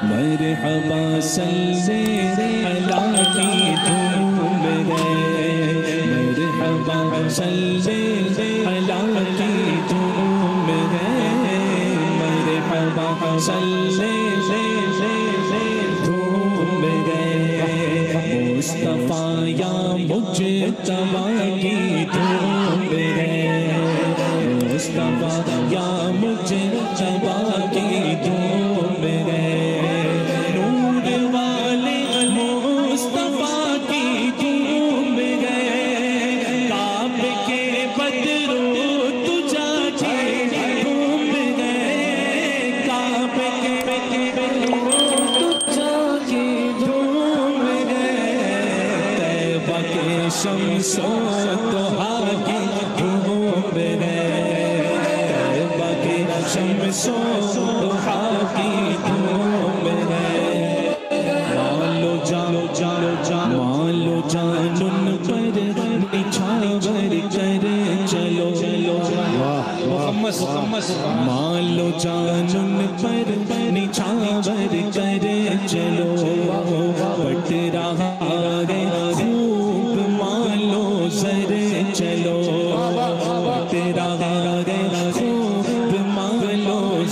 مرحبا صلی اللہ کی دھوم گئے مرحبا صلی اللہ کی دھوم گئے مرحبا صلی دھوم گئے مصطفیٰ یا مجتبہ کی شمس و دہا کی دھوم گئے طیبہ کے شمس و دہا کی دھوم گئے مالو جانو جانو جانو مالو جانن پر نچھاور کر چلو چلو محمد مالو جانن پر نچھاور کر چلو پٹ رہا ہے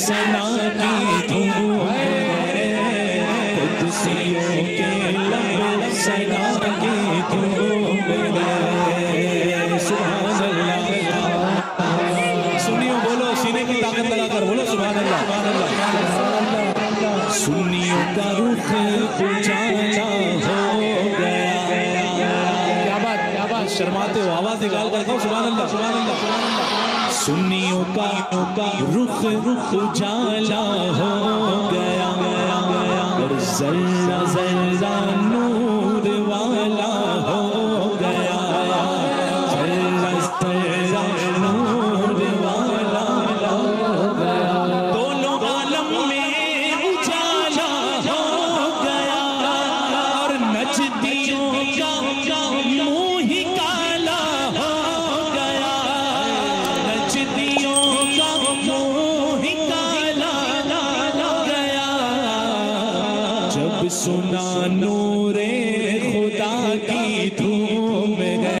سنا کی دھوم ہے قدسیوں کے لب سنا کی دھوم ہے سبحان اللہ۔ بولو سینے کی طاقت لگا کر بولو سبحان اللہ۔ سنیوں کا رخ اجالا ہو گیا کیا بات کیا بات، شرماتے ہو، آواز نکال کر کہو، سبحان اللہ سبحان اللہ سبحان اللہ۔ سنیوں کا رخ رخ جالا ہو گیا۔ گیا گیا ذرہ نور جب سنا نور خدا کی دھوم